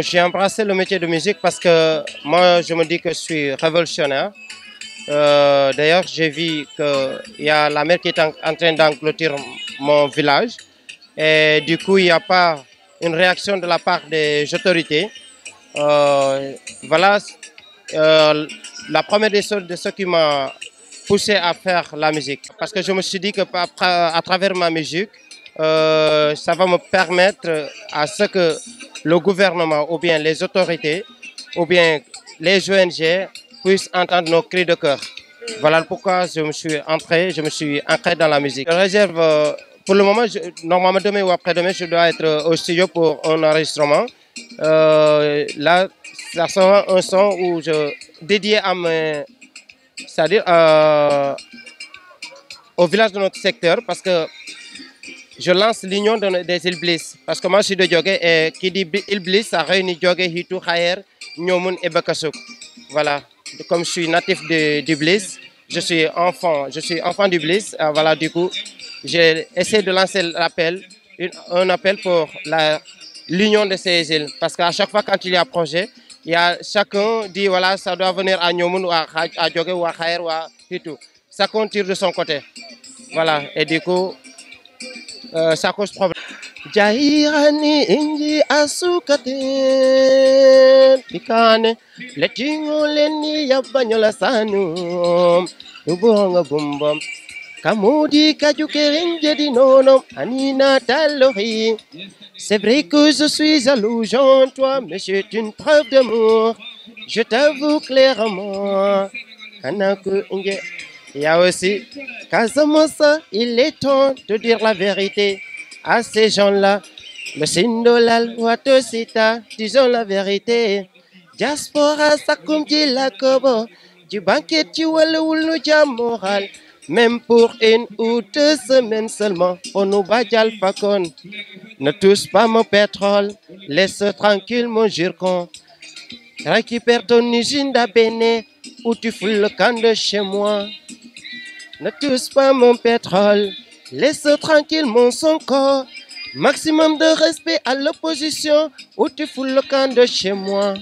J'ai embrassé le métier de musique parce que moi, je me dis que je suis révolutionnaire. Euh, D'ailleurs, j'ai vu qu'il y a la mer qui est en, train d'enclôturer mon village. Et du coup, il n'y a pas une réaction de la part des autorités. Euh, voilà euh, la première des choses de ce qui m'a poussé à faire la musique. Parce que je me suis dit que à, à travers ma musique, ça va me permettre à ce que le gouvernement ou bien les autorités ou bien les ONG puissent entendre nos cris de cœur. Voilà pourquoi je me suis entré, je me suis dans la musique. Je réserve, euh, pour le moment, normalement demain ou après-demain, je dois être au studio pour un enregistrement. Euh, là, ça sera un son où je dédié à mes, c'est-à-dire euh, au village de notre secteur, parce que je lance l'union de- des îles Bliss. Parce que moi, je suis de Djogé et qui dit île Bliss, ça réunit Djogé, Hitou, Khaer, Nyomun et Bakasuk. Voilà. Comme je suis natif Bliss, je suis enfant, je suis enfant du Bliss. euh, voilà, du coup, j'ai essayé de lancer l'appel, un appel pour l'union de ces îles. Parce qu'à chaque fois, quand il y a un projet, il y a chacun dit, voilà, ça doit venir à Nyomun ou à, à ou à Khaer ou à Hitou. Ça tire de son côté. Voilà. Et du coup, ça cause problème. Jahirani inji asukaten pikane letingo leni yabanyola sanu ubonga bumbam kamudi kajuke di nono anina talori c'est vrai que je suis jaloux en toi mais c'est une preuve d'amour je t'avoue clairement Kanaku il y a aussi Casamance, il est temps de dire la vérité à ces gens-là. Le Sindola, Watosita, disons la vérité. Diaspora, Sakumji, la Kobo, du banquet, tu le moral. Même pour une ou deux semaines seulement, on nous. Ne touche pas mon pétrole, laisse tranquille mon jircon. Récupère ton usine d'Abéné ou tu fous le camp de chez moi. Ne touche pas mon pétrole, laisse tranquille mon son corps. Maximum de respect à l'opposition ou tu fous le camp de chez moi?